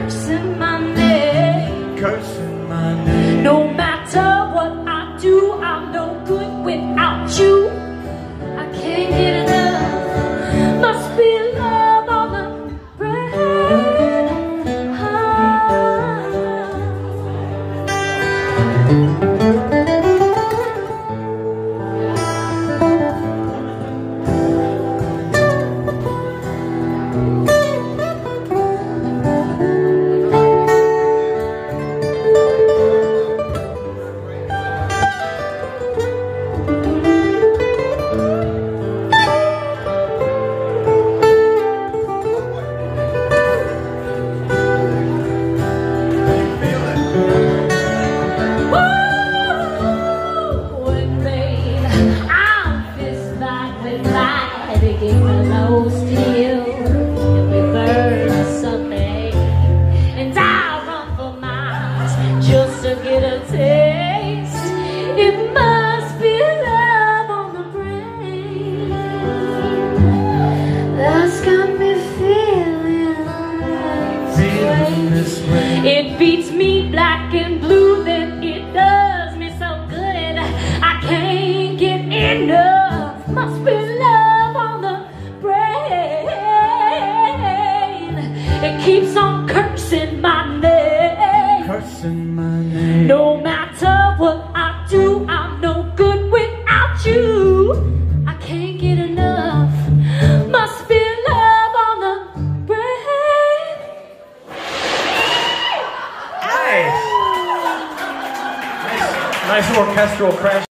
cursing my name. Cursing my name. No matter what I do, I'm no good without you. I can't get enough. Must be love on the brain. Ah. Making hello still every third Sunday, and I run for miles just to get a taste. It must be love on the brain. That's got me feeling this way. It beats me black and blue, cursing my name. Cursing my name. No matter what I do, I'm no good without you. I can't get enough. Must be love on the brain. Nice. Nice orchestral crash.